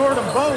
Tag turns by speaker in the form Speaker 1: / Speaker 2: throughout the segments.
Speaker 1: record them both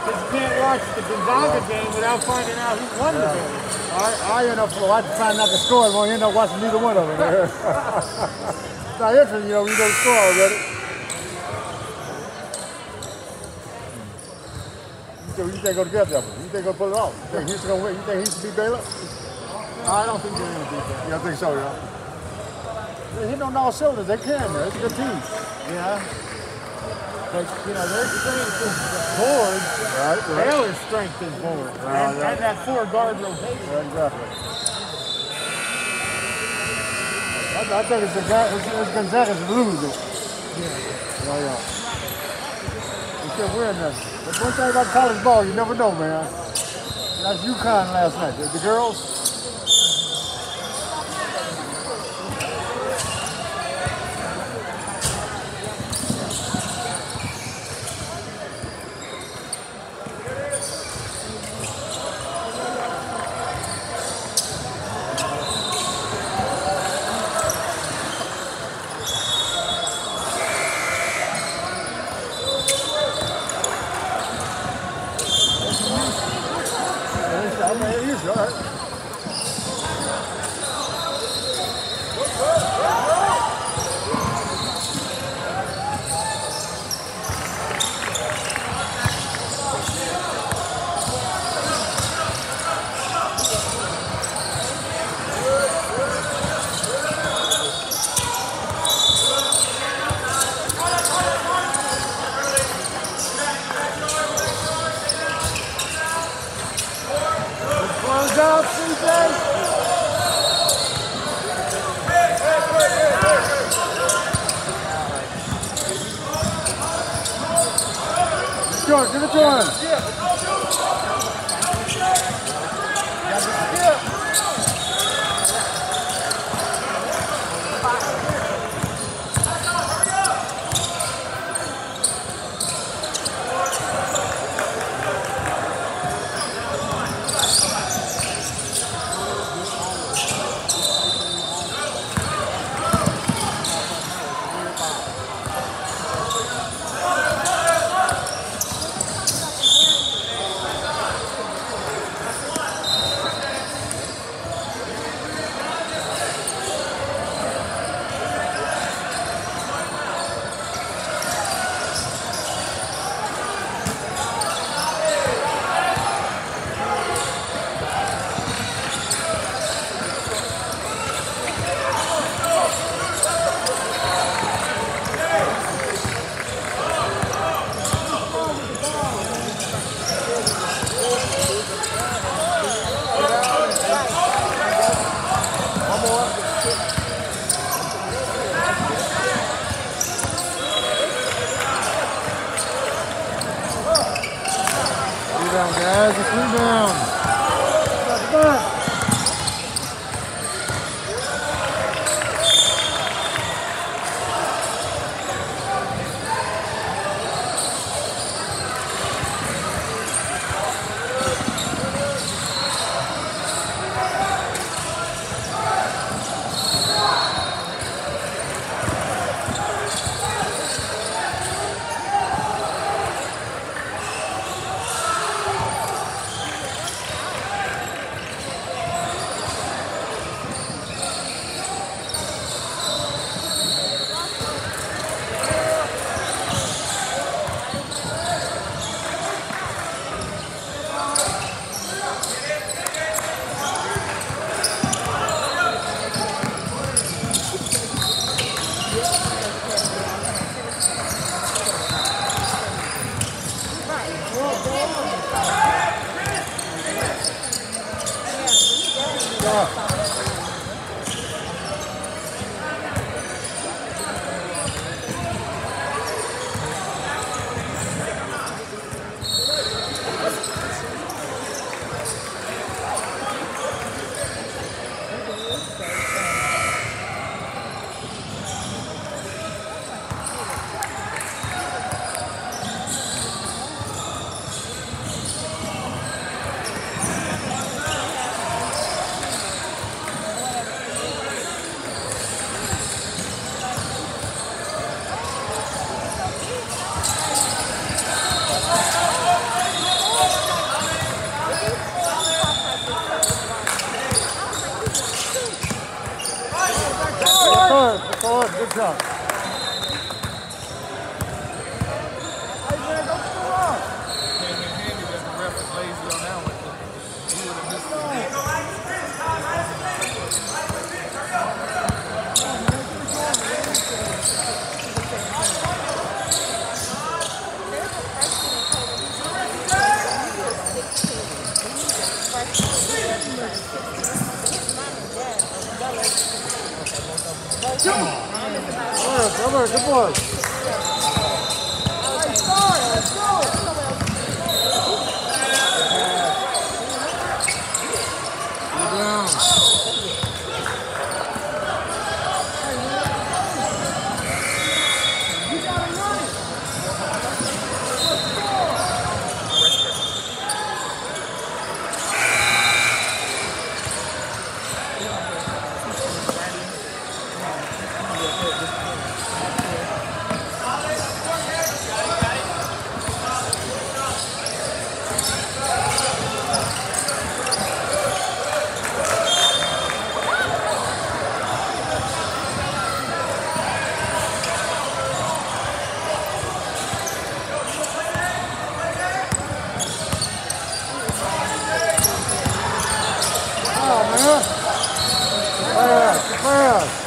Speaker 1: because you can't watch the Gonzaga game without finding out who won the game.
Speaker 2: I, I end up watching, finding out the score, and won't end up watching neither one of them. it's not interesting, you know, you know the score already. You think, you think go together? You think go pull it off? You think Houston gonna win? You think Houston beat Baylor?
Speaker 1: I don't think they're going to beat that.
Speaker 2: You don't think so, yeah? They're hitting on all cylinders. They can, man. It's a good team.
Speaker 1: Yeah. But, you know, their strength is forward.
Speaker 2: Right, right.
Speaker 1: Baylor's strength is forward.
Speaker 2: Right,
Speaker 1: and,
Speaker 2: right.
Speaker 1: and that four guard rotation.
Speaker 2: Yeah, exactly. I, I think it's, Gonzaga, it's, it's Gonzaga's losing.
Speaker 1: Yeah.
Speaker 2: Oh, yeah, yeah. They still win this. But one thing about college ball, you never know, man. That's UConn last night. The, the girls, I mean, it is, all right. Close out, CJ. Short, give it to him. Come on, come on, good boy. Fast,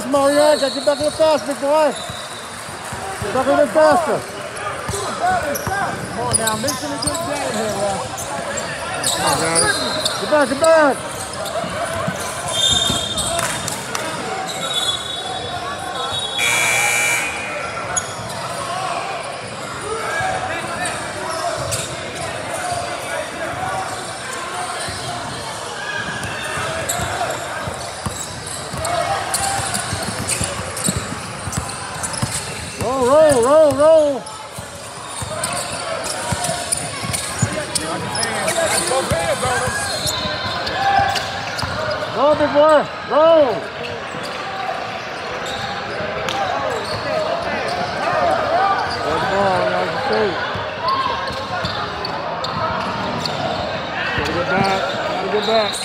Speaker 2: fast, Mario. Gotta get back a little fast, big boy. Get back a little faster.
Speaker 1: Come on now, missing a good game here, Russ.
Speaker 2: Come on, man. Get back, get back. Roll, roll, roll, big boy. Roll. Good ball, nice. Gotta get back. Gotta get back.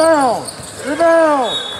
Speaker 3: Rebound! Rebound!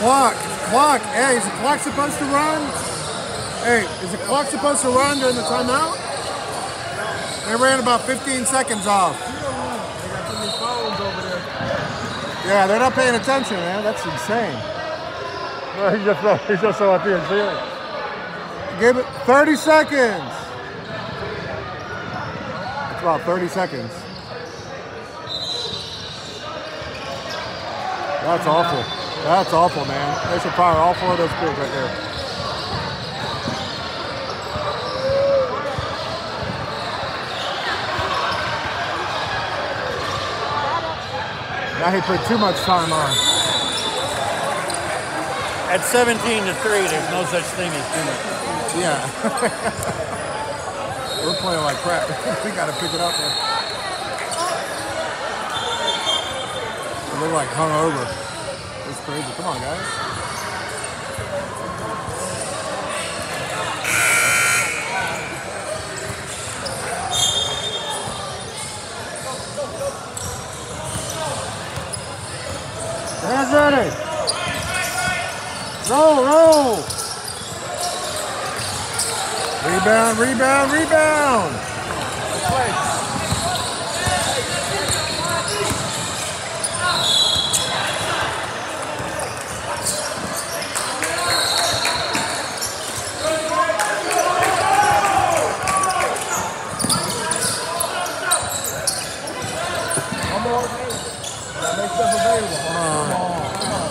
Speaker 3: Clock, clock. Hey, is the clock supposed to run? Hey, is the clock supposed to run during the timeout? They ran about 15 seconds off.
Speaker 4: They got too many phones over there.
Speaker 3: Yeah, they're not paying attention, man. That's insane.
Speaker 4: No, he just he just so up here and see it.
Speaker 3: Give it 30 seconds. It's about 30 seconds. That's awful. That's awful, man. They should fire all four of those kids right there. Now he put too much time on.
Speaker 2: At 17 to 3, there's no such thing as too much.
Speaker 3: Yeah. We're playing like crap. we got to pick it up there. We're like hung over. Crazy. Come on, guys. Hands ready. Roll, roll. Rebound, rebound, rebound.
Speaker 4: Come on, man. Gotta make stuff available. Come on. Come on.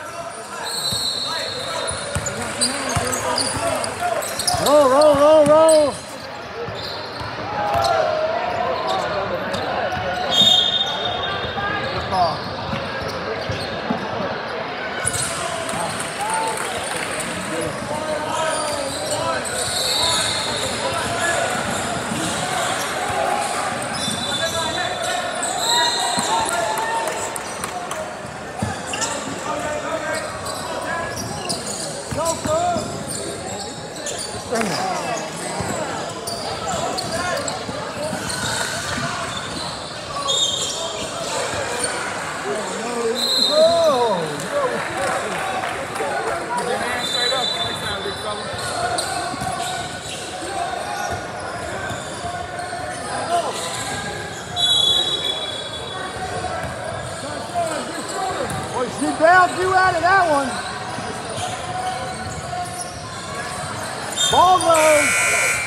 Speaker 2: Roll, roll, roll, roll. got two out of that one. Ball goes.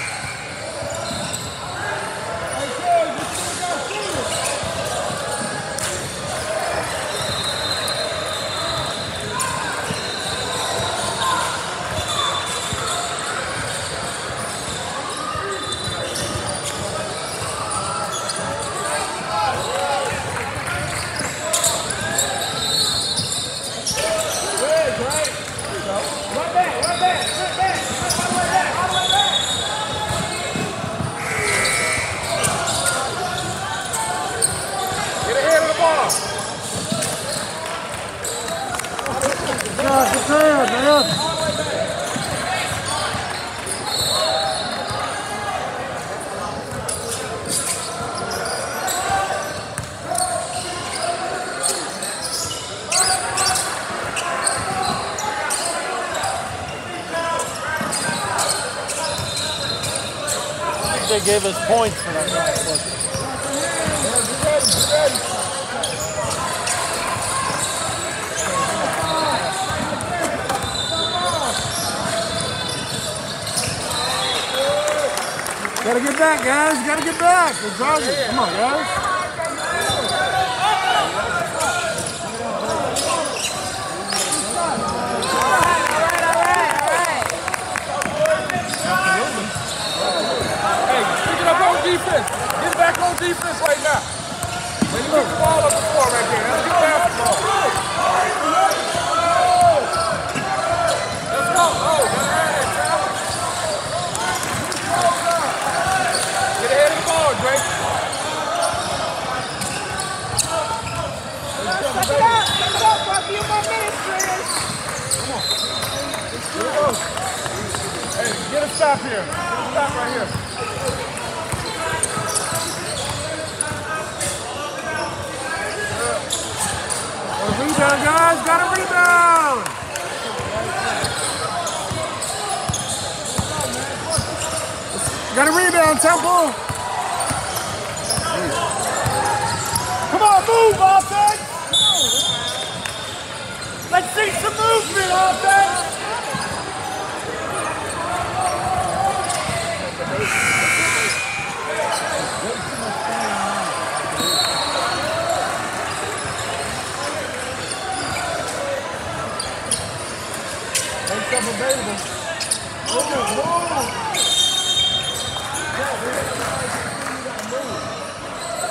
Speaker 2: gave us points for that last look.
Speaker 4: Gotta get back, guys. Gotta get back. Come on, guys.
Speaker 5: stuff available. Oh my
Speaker 6: lord!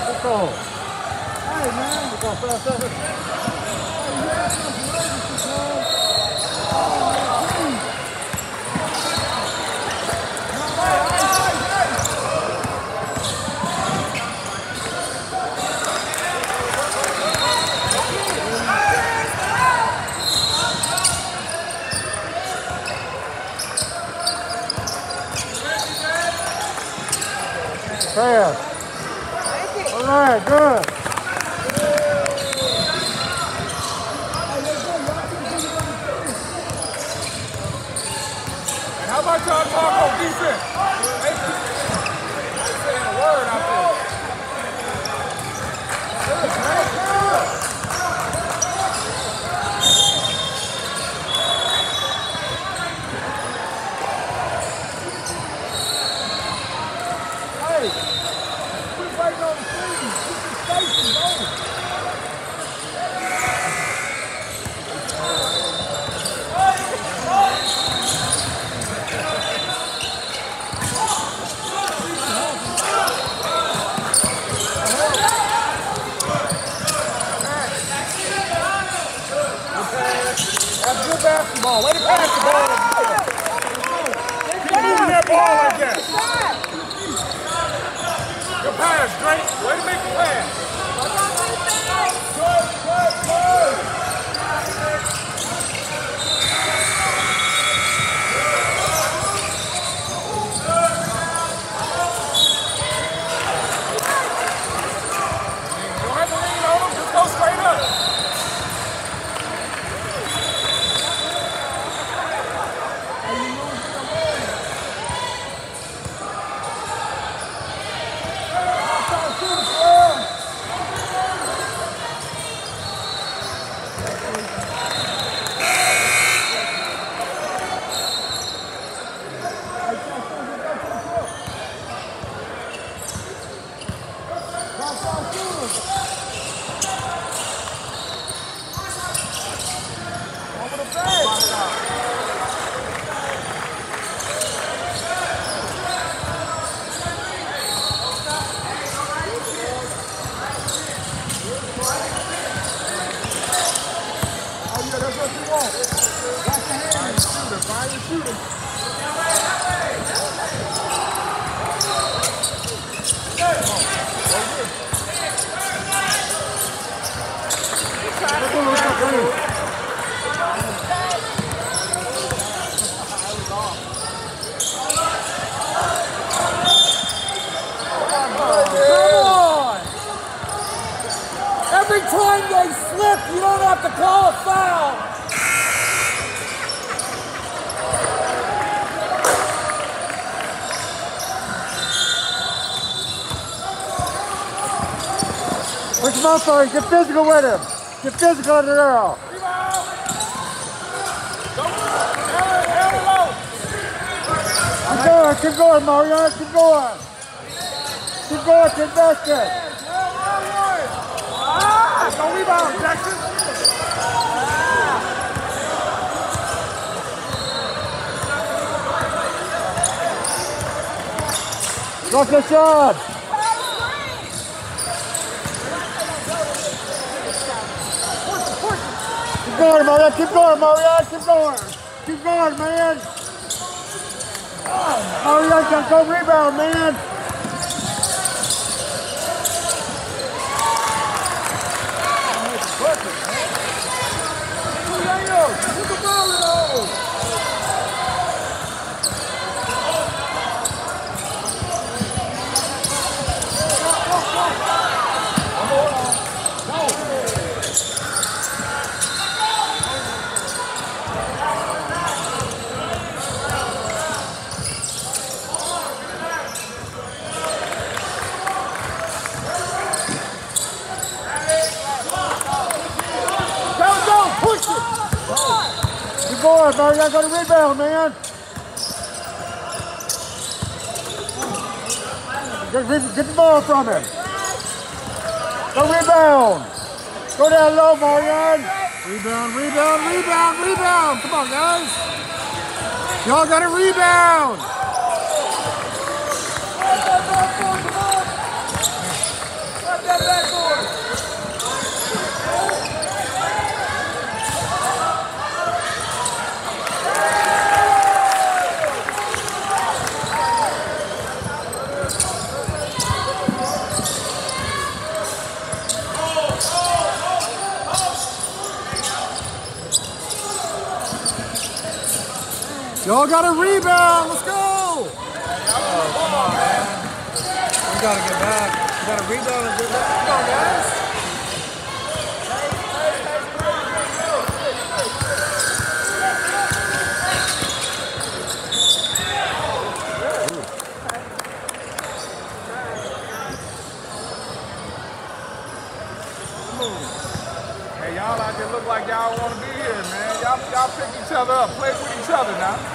Speaker 6: What's up?
Speaker 5: Hey
Speaker 4: man, what's
Speaker 2: up? What's up? Oh, you had some emergency, man. Oh, man. Fast. All right, good.
Speaker 4: Shooter. Find your shooter.
Speaker 7: Come on! Every time they slip, you don't have to call a foul.
Speaker 2: Which motherfucker? Get physical with him. Get physical in the arrow. Keep going, keep going, Mario. Keep going. Keep going, keep basket.
Speaker 4: Don't rebound, Jackson.
Speaker 2: Block the shot. Going. Keep going, Mario. Keep going. Keep going, man. Oh, Mario, can go rebound, man. Go, go, push it. Going, Mario. Got a rebound, man. Get, get the ball from him. Go rebound. Go down low, Marion.
Speaker 3: Rebound, rebound, rebound, rebound. Come on, guys. Y'all got a rebound. Y'all got a rebound. Let's go.
Speaker 8: We gotta get back. We gotta rebound and get back. Come on, guys.
Speaker 4: Hey, y'all out there look like y'all want to be here, man. Y'all pick each other up. Play with each other now.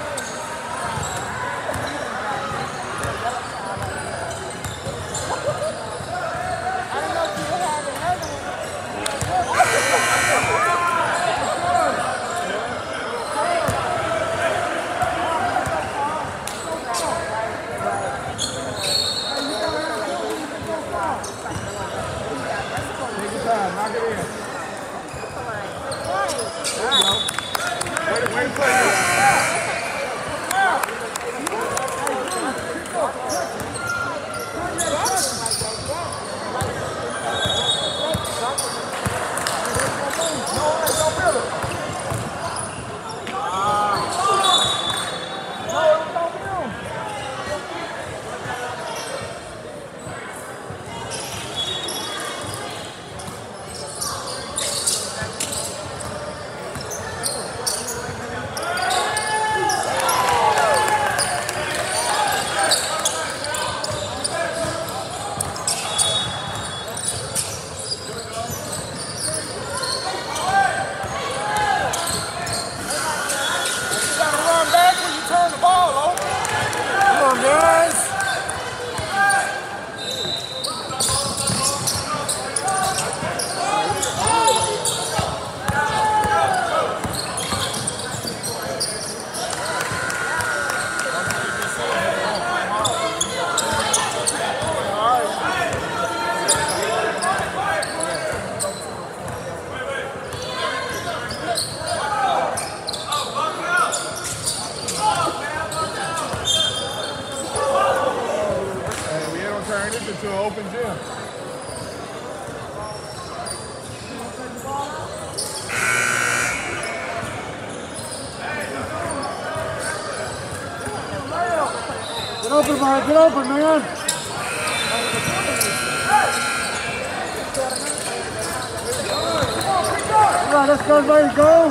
Speaker 2: All right, let's go.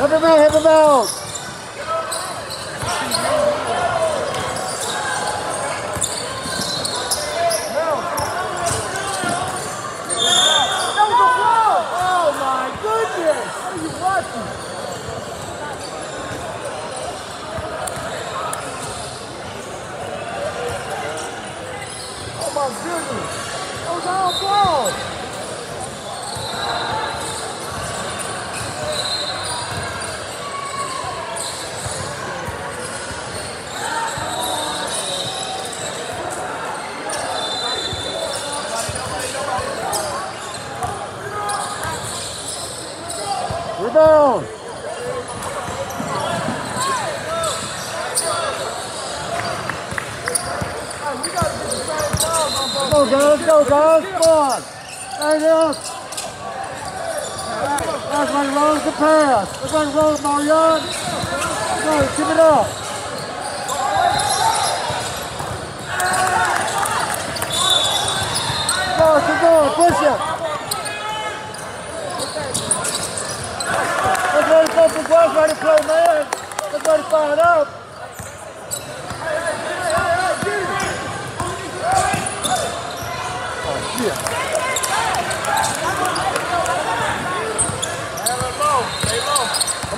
Speaker 2: Hit him out, hit him out.
Speaker 4: Oh my goodness! What are you watching? Oh my goodness! That was all ball!
Speaker 2: Rebound. Come on, guys. Let's go, guys. Come on. Stand up. Everybody runs the pass. Everybody runs, Marion. Come on, keep it up. Come on, keep going. Push it. Let's ready to go for West, ready to play, man. Let's ready to fire it up. Oh, shit.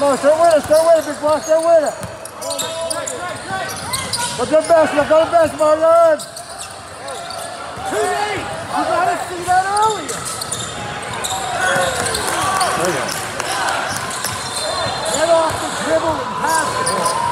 Speaker 2: Come on, stay with it, stay with it, big boy, stay with it. Go to the best, go to the best, Marlon.
Speaker 4: Too late. You gotta see that earlier. Get off the dribble and pass the ball.